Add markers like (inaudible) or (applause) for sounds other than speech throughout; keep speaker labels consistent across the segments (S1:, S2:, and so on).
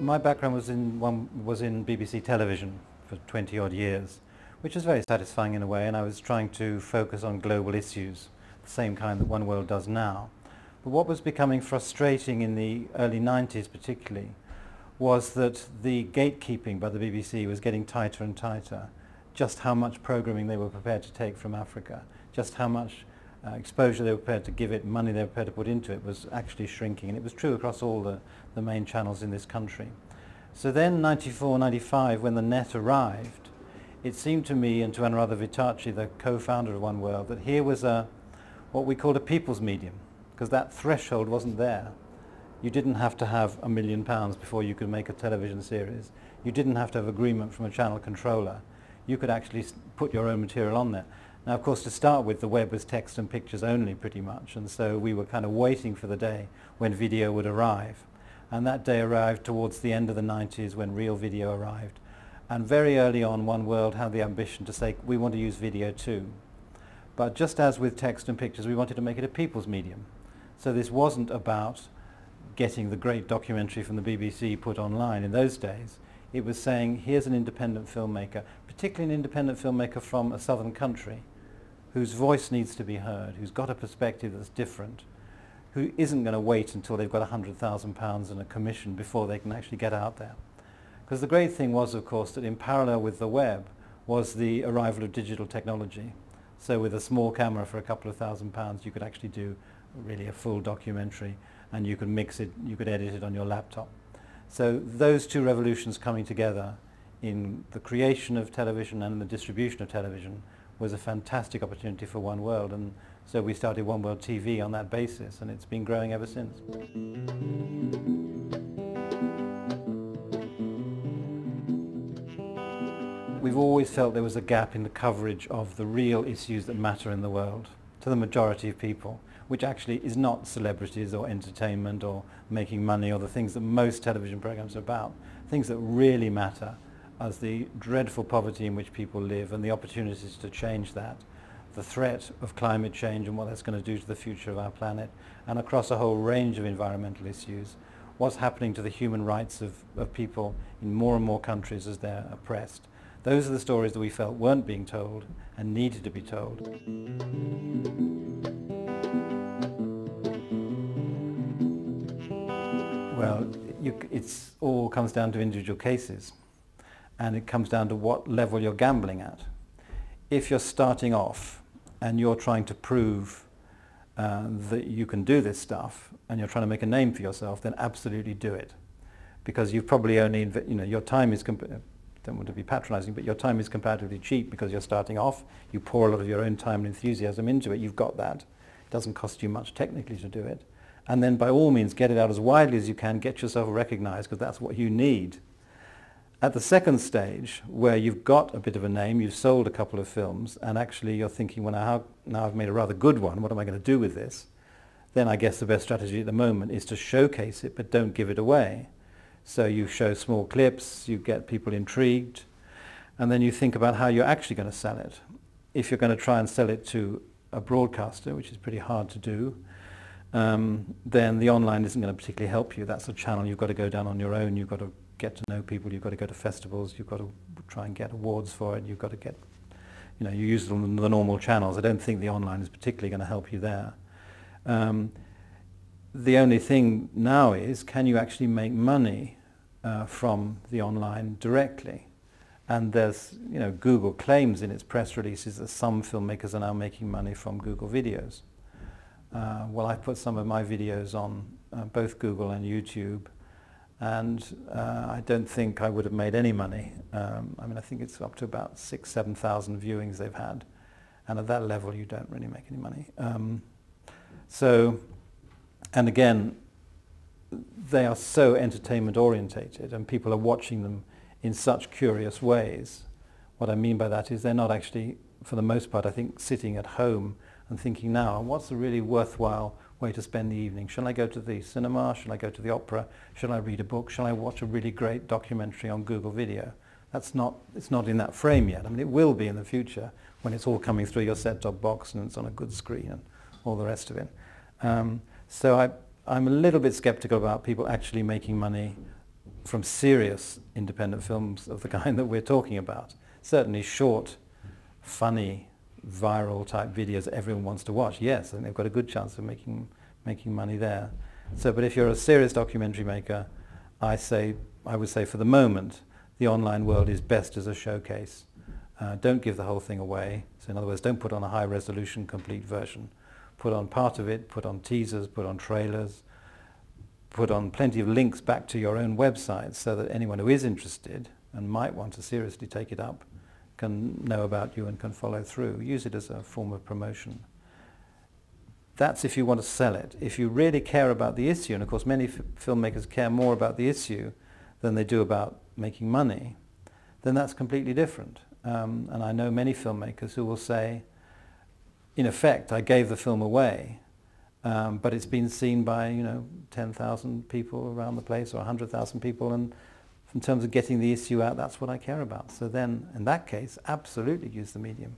S1: my background was in, one, was in BBC television for 20 odd years, which was very satisfying in a way, and I was trying to focus on global issues, the same kind that One World does now. But what was becoming frustrating in the early 90s particularly was that the gatekeeping by the BBC was getting tighter and tighter, just how much programming they were prepared to take from Africa, just how much uh, exposure they were prepared to give it, money they were prepared to put into it was actually shrinking. And it was true across all the, the main channels in this country. So then 94, 95, when the net arrived, it seemed to me and to Anuradha Vittachi, the co-founder of One World, that here was a, what we called a people's medium, because that threshold wasn't there. You didn't have to have a million pounds before you could make a television series. You didn't have to have agreement from a channel controller. You could actually put your own material on there. Now, of course, to start with, the web was text and pictures only pretty much, and so we were kind of waiting for the day when video would arrive. And that day arrived towards the end of the 90s when real video arrived. And very early on, One World had the ambition to say, we want to use video too. But just as with text and pictures, we wanted to make it a people's medium. So this wasn't about getting the great documentary from the BBC put online in those days. It was saying, here's an independent filmmaker, particularly an independent filmmaker from a southern country, whose voice needs to be heard, who's got a perspective that's different, who isn't going to wait until they've got £100,000 and a commission before they can actually get out there. Because the great thing was, of course, that in parallel with the web was the arrival of digital technology. So with a small camera for a couple of thousand pounds, you could actually do really a full documentary and you could mix it, you could edit it on your laptop. So those two revolutions coming together in the creation of television and the distribution of television was a fantastic opportunity for One World and so we started One World TV on that basis and it's been growing ever since. We've always felt there was a gap in the coverage of the real issues that matter in the world to the majority of people, which actually is not celebrities or entertainment or making money or the things that most television programs are about. Things that really matter as the dreadful poverty in which people live and the opportunities to change that, the threat of climate change and what that's going to do to the future of our planet, and across a whole range of environmental issues, what's happening to the human rights of, of people in more and more countries as they're oppressed. Those are the stories that we felt weren't being told and needed to be told. Well, it all comes down to individual cases and it comes down to what level you're gambling at. If you're starting off and you're trying to prove uh, that you can do this stuff and you're trying to make a name for yourself, then absolutely do it. Because you've probably only, you know, your time is, don't want to be patronizing, but your time is comparatively cheap because you're starting off. You pour a lot of your own time and enthusiasm into it. You've got that. It doesn't cost you much technically to do it. And then by all means, get it out as widely as you can. Get yourself recognized because that's what you need at the second stage, where you've got a bit of a name, you've sold a couple of films, and actually you're thinking, well, now, now I've made a rather good one, what am I going to do with this? Then I guess the best strategy at the moment is to showcase it, but don't give it away. So you show small clips, you get people intrigued, and then you think about how you're actually going to sell it. If you're going to try and sell it to a broadcaster, which is pretty hard to do, um, then the online isn't going to particularly help you. That's a channel you've got to go down on your own. You've got to get to know people, you've got to go to festivals, you've got to try and get awards for it, you've got to get, you know, you use the, normal channels. I don't think the online is particularly going to help you there. Um, the only thing now is, can you actually make money uh, from the online directly? And there's, you know, Google claims in its press releases that some filmmakers are now making money from Google videos. Uh, well, I put some of my videos on uh, both Google and YouTube and uh, I don't think I would have made any money. Um, I mean, I think it's up to about six, seven thousand viewings they've had, and at that level, you don't really make any money. Um, so, and again, they are so entertainment orientated, and people are watching them in such curious ways. What I mean by that is they're not actually, for the most part, I think, sitting at home and thinking now, what's a really worthwhile way to spend the evening. Shall I go to the cinema? Shall I go to the opera? Shall I read a book? Shall I watch a really great documentary on Google Video? That's not, it's not in that frame yet. I mean, it will be in the future when it's all coming through your set-top box and it's on a good screen and all the rest of it. Um, so I, I'm a little bit skeptical about people actually making money from serious independent films of the (laughs) kind that we're talking about. Certainly short, funny, viral type videos everyone wants to watch. Yes, and they've got a good chance of making, making money there. So, but if you're a serious documentary maker, I say, I would say for the moment, the online world is best as a showcase. Uh, don't give the whole thing away. So in other words, don't put on a high resolution complete version. Put on part of it, put on teasers, put on trailers, put on plenty of links back to your own website so that anyone who is interested and might want to seriously take it up can know about you and can follow through. Use it as a form of promotion. That's if you want to sell it. If you really care about the issue, and of course many filmmakers care more about the issue than they do about making money, then that's completely different. Um, and I know many filmmakers who will say, in effect, I gave the film away, um, but it's been seen by, you know, 10,000 people around the place or 100,000 people, and in terms of getting the issue out, that's what I care about. So then, in that case, absolutely use the medium.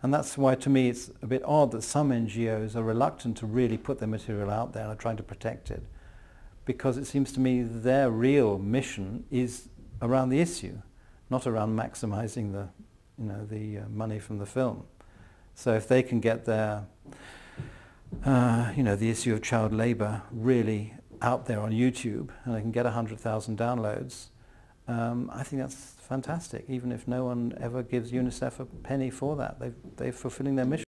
S1: And that's why, to me, it's a bit odd that some NGOs are reluctant to really put their material out there and are trying to protect it, because it seems to me their real mission is around the issue, not around maximizing the, you know, the uh, money from the film. So if they can get their, uh, you know, the issue of child labour really out there on YouTube, and I can get 100,000 downloads, um, I think that's fantastic, even if no one ever gives UNICEF a penny for that. They've, they're fulfilling their mission.